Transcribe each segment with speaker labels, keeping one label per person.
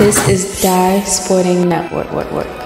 Speaker 1: This is Dye Sporting Network.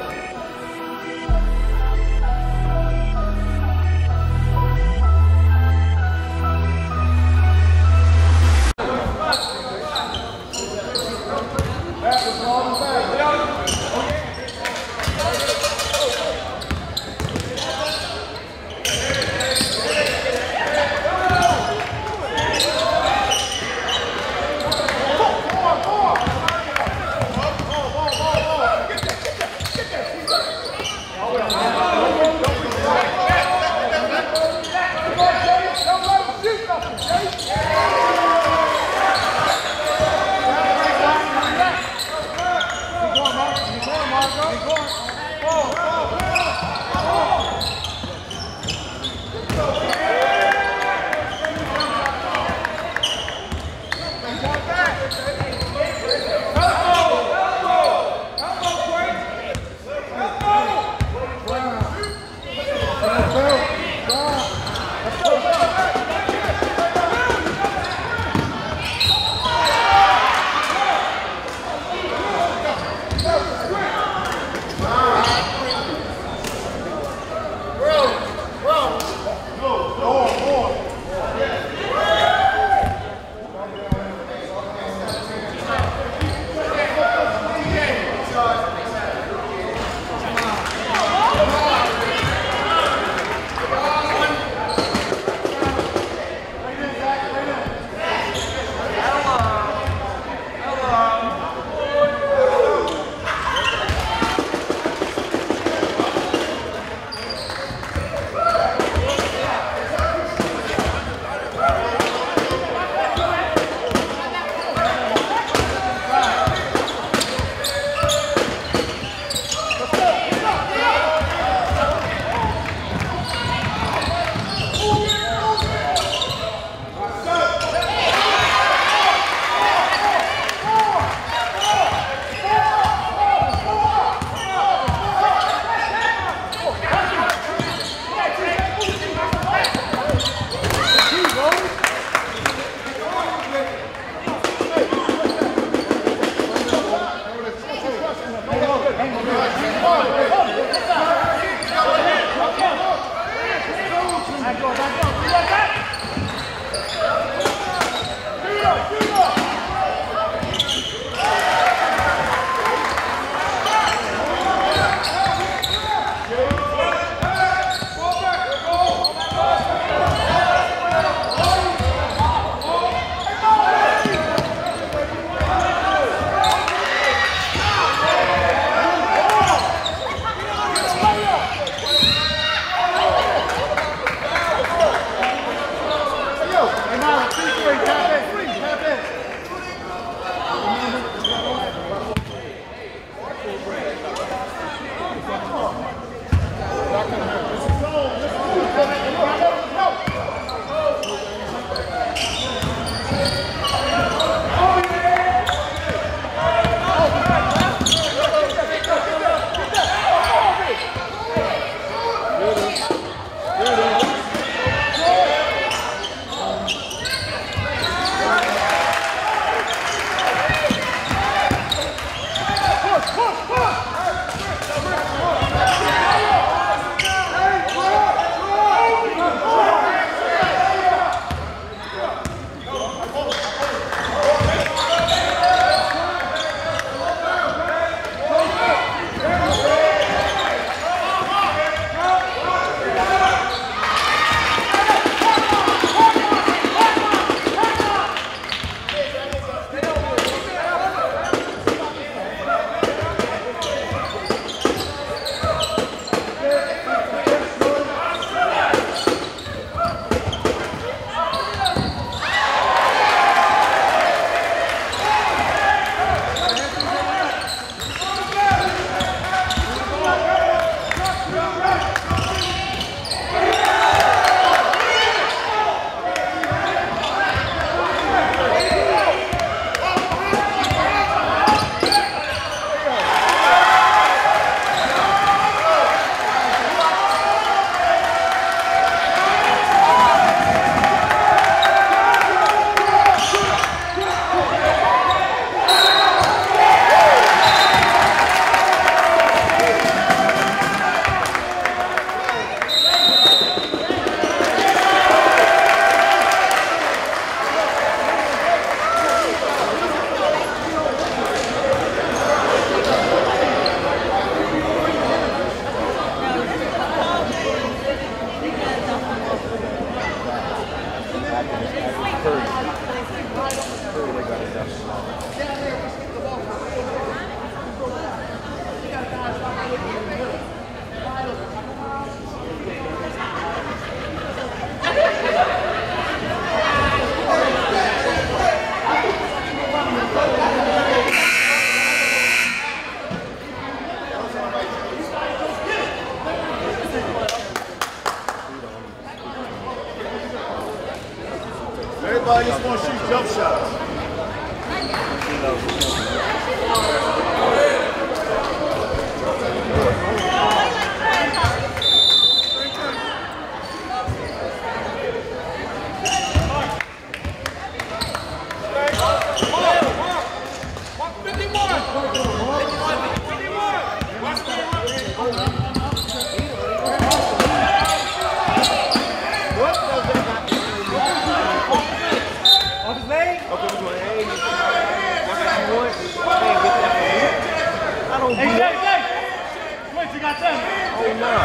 Speaker 1: got them. Oh,
Speaker 2: no.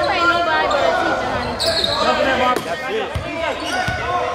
Speaker 2: You ain't
Speaker 1: nobody but a teacher, honey. That's it.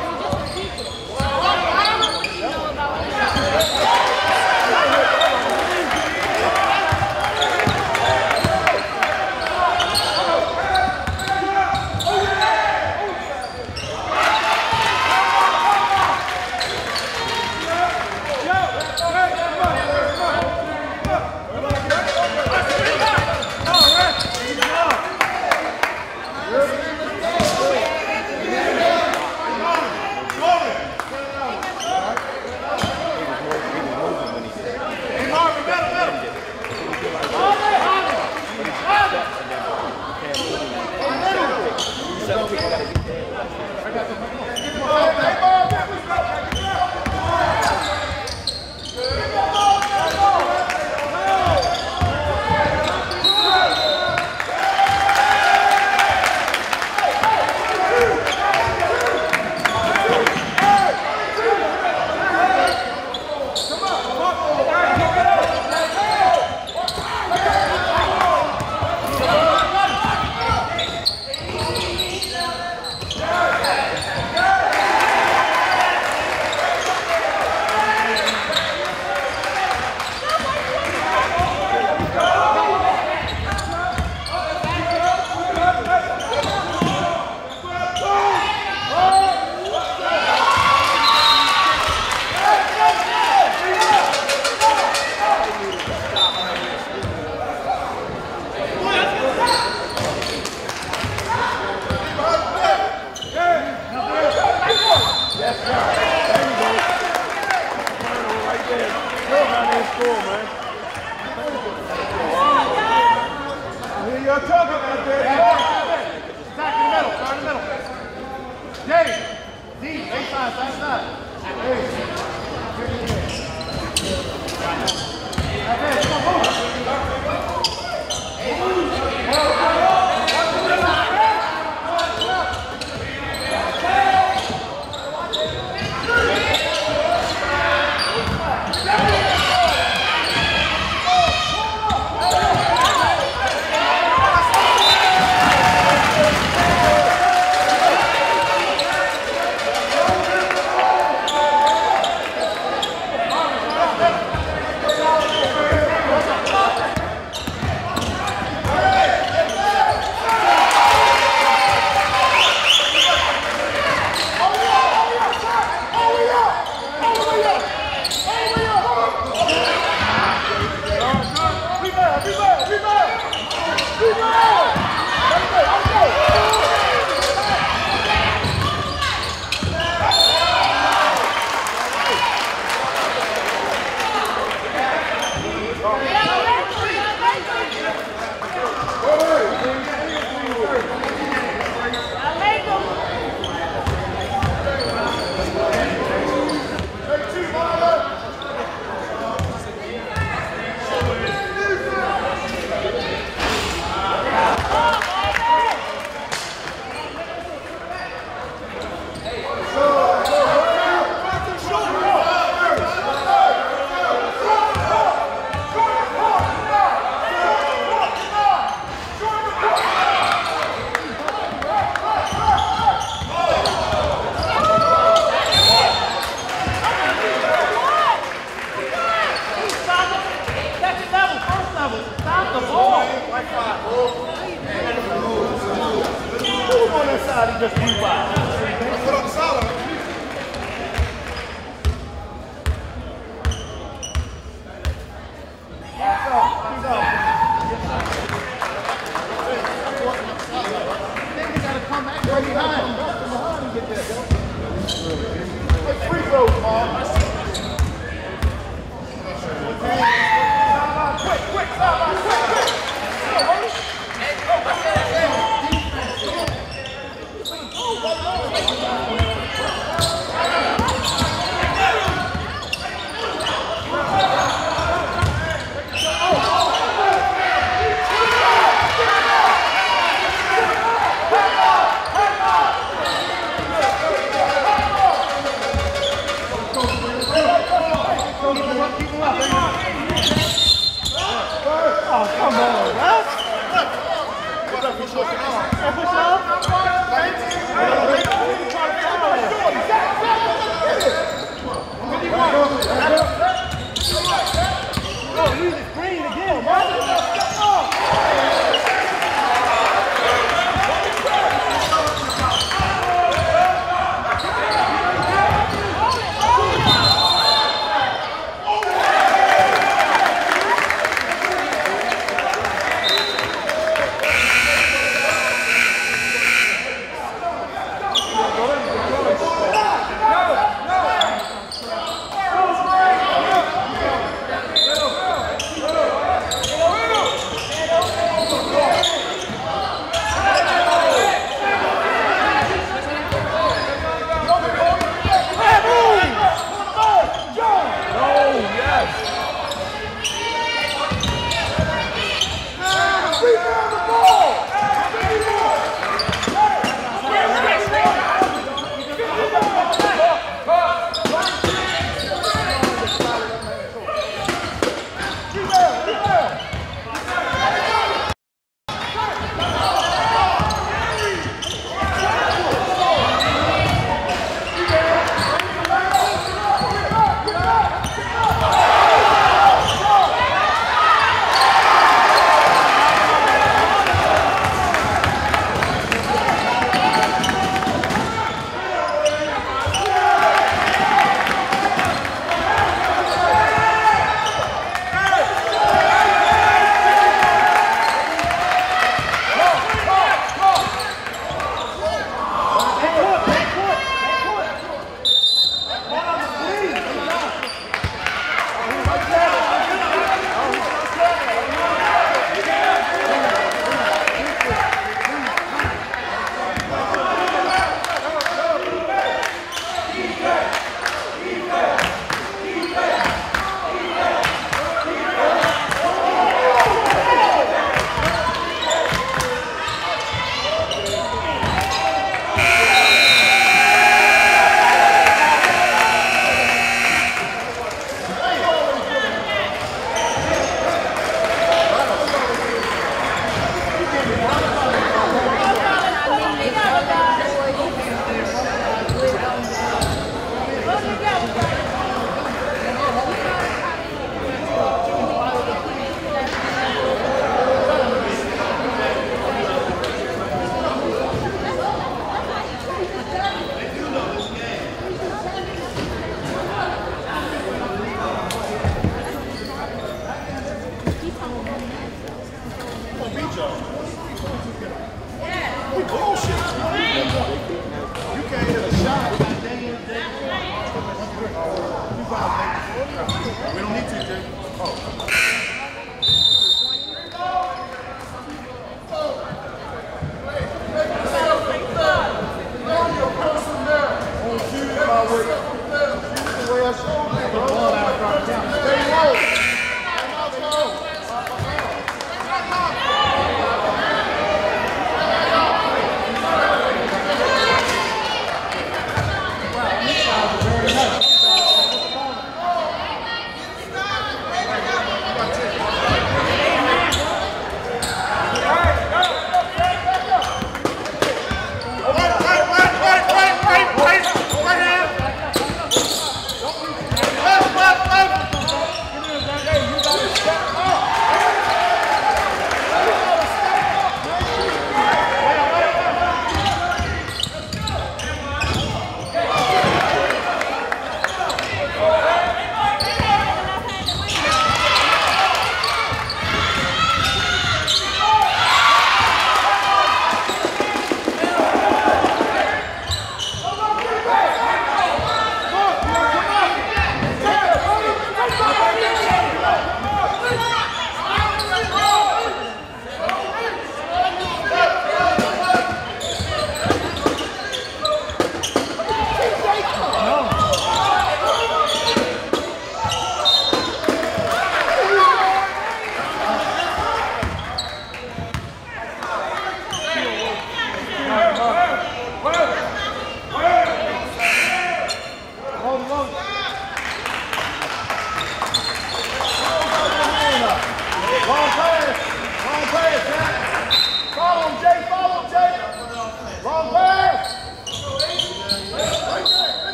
Speaker 1: Free throws, Mom.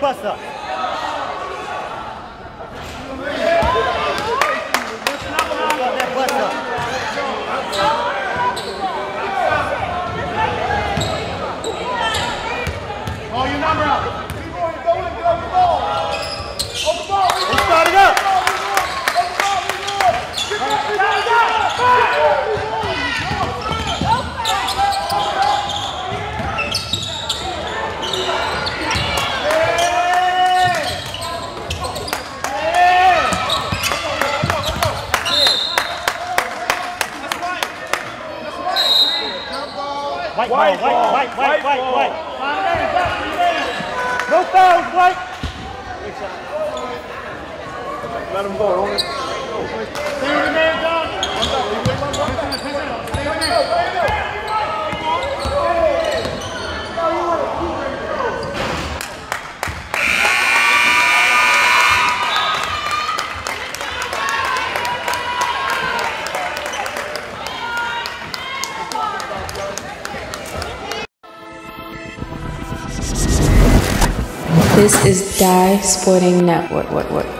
Speaker 1: basta
Speaker 3: This
Speaker 4: is Dye Sporting Network.